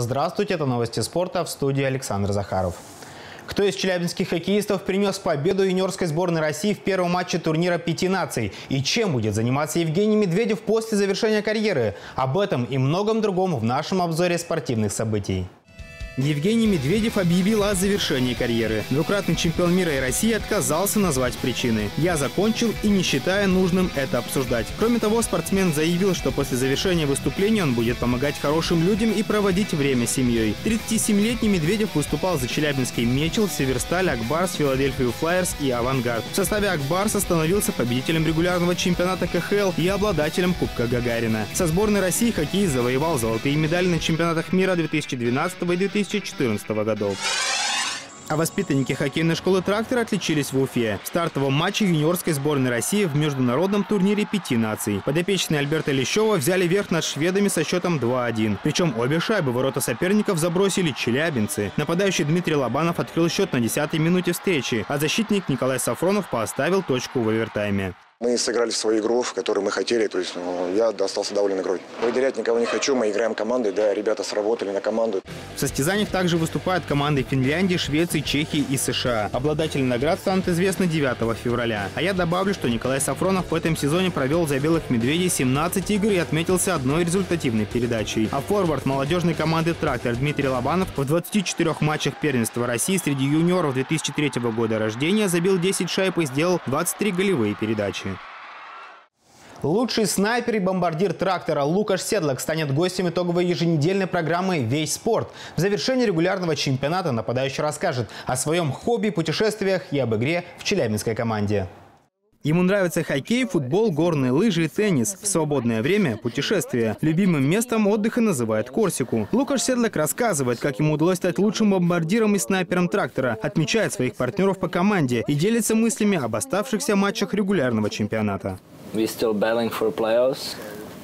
Здравствуйте, это новости спорта в студии Александр Захаров. Кто из челябинских хоккеистов принес победу юниорской сборной России в первом матче турнира «Пяти наций»? И чем будет заниматься Евгений Медведев после завершения карьеры? Об этом и многом другом в нашем обзоре спортивных событий. Евгений Медведев объявил о завершении карьеры. Двукратный чемпион мира и России отказался назвать причины. «Я закончил и не считая нужным это обсуждать». Кроме того, спортсмен заявил, что после завершения выступления он будет помогать хорошим людям и проводить время с семьей. 37-летний Медведев выступал за Челябинский Мечел, Северсталь, Акбарс, Филадельфию Флайерс и Авангард. В составе Акбарса становился победителем регулярного чемпионата КХЛ и обладателем Кубка Гагарина. Со сборной России хоккей завоевал золотые медали на чемпионатах мира 2012 и 2014 2014 годов. А воспитанники хоккейной школы «Трактор» отличились в Уфе. В стартовом матче юниорской сборной России в международном турнире пяти наций. Подопечные Альберта Лещева взяли верх над шведами со счетом 2-1. Причем обе шайбы ворота соперников забросили челябинцы. Нападающий Дмитрий Лобанов открыл счет на 10-й минуте встречи, а защитник Николай Сафронов поставил точку в овертайме. Мы сыграли свою игру, в которую мы хотели, то есть ну, я остался доволен игрой. Выделять никого не хочу, мы играем командой, да, ребята сработали на команду. В состязаниях также выступают команды Финляндии, Швеции, Чехии и США. Обладатели наград станут известны 9 февраля. А я добавлю, что Николай Сафронов в этом сезоне провел за белых медведей 17 игр и отметился одной результативной передачей. А форвард молодежной команды «Трактор» Дмитрий Лобанов в 24 матчах первенства России среди юниоров 2003 года рождения забил 10 шайб и сделал 23 голевые передачи. Лучший снайпер и бомбардир трактора Лукаш Седлак станет гостем итоговой еженедельной программы «Весь спорт». В завершении регулярного чемпионата нападающий расскажет о своем хобби, путешествиях и об игре в челябинской команде. Ему нравится хоккей, футбол, горные лыжи и теннис. В свободное время – путешествия. Любимым местом отдыха называют Корсику. Лукаш Седлак рассказывает, как ему удалось стать лучшим бомбардиром и снайпером трактора, отмечает своих партнеров по команде и делится мыслями об оставшихся матчах регулярного чемпионата. We're still battling for playoffs.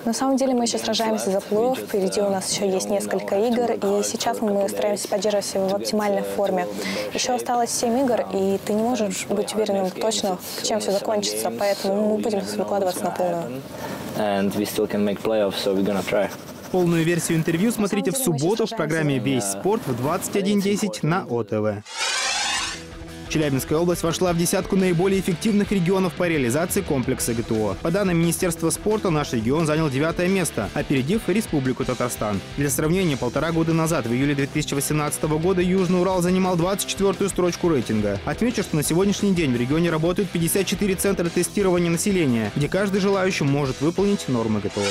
На самом деле мы еще сражаемся за плей впереди у нас еще есть несколько игр, и сейчас мы стараемся поддерживать себя в оптимальной форме. Еще осталось 7 игр, и ты не можешь быть уверенным точно, чем все закончится, поэтому мы будем выкладываться на полную. Полную версию интервью смотрите в субботу в программе «Весь спорт» в 21.10 на ОТВ. Челябинская область вошла в десятку наиболее эффективных регионов по реализации комплекса ГТО. По данным Министерства спорта, наш регион занял девятое место, опередив Республику Татарстан. Для сравнения, полтора года назад, в июле 2018 года, Южный Урал занимал 24-ю строчку рейтинга. Отмечу, что на сегодняшний день в регионе работают 54 центра тестирования населения, где каждый желающий может выполнить нормы ГТО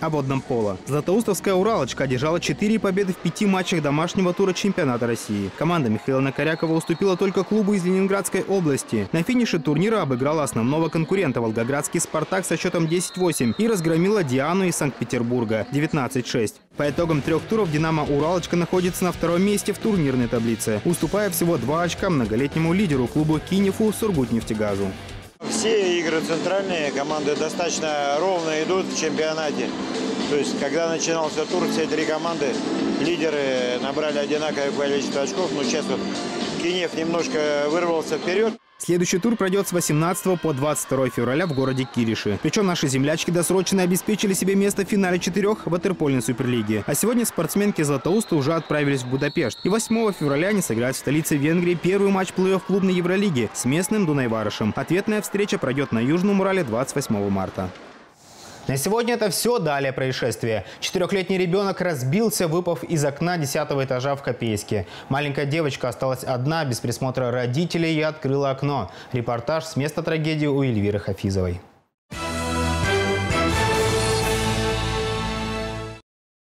о водном поло. Златоустовская «Уралочка» одержала 4 победы в пяти матчах домашнего тура чемпионата России. Команда Михаила Накорякова уступила только клубу из Ленинградской области. На финише турнира обыграла основного конкурента волгоградский «Спартак» со счетом 10-8 и разгромила Диану из Санкт-Петербурга 19-6. По итогам трех туров «Динамо Уралочка» находится на втором месте в турнирной таблице, уступая всего два очка многолетнему лидеру клубу Кинефу Сургутнефтегазу. Все игры центральные, команды достаточно ровно идут в чемпионате. То есть, когда начинался тур, все три команды, лидеры набрали одинаковое количество очков. Но сейчас вот Кинев немножко вырвался вперед. Следующий тур пройдет с 18 по 22 февраля в городе Кириши. Причем наши землячки досрочно обеспечили себе место в финале четырех Ватерпольной суперлиге. А сегодня спортсменки Златоуста уже отправились в Будапешт. И 8 февраля они сыграют в столице Венгрии первый матч плей-офф клубной Евролиги с местным Дунайварышем. Ответная встреча пройдет на Южном Урале 28 марта. На сегодня это все. Далее происшествие. Четырехлетний ребенок разбился, выпав из окна десятого этажа в Копейске. Маленькая девочка осталась одна, без присмотра родителей и открыла окно. Репортаж с места трагедии у Эльвиры Хафизовой.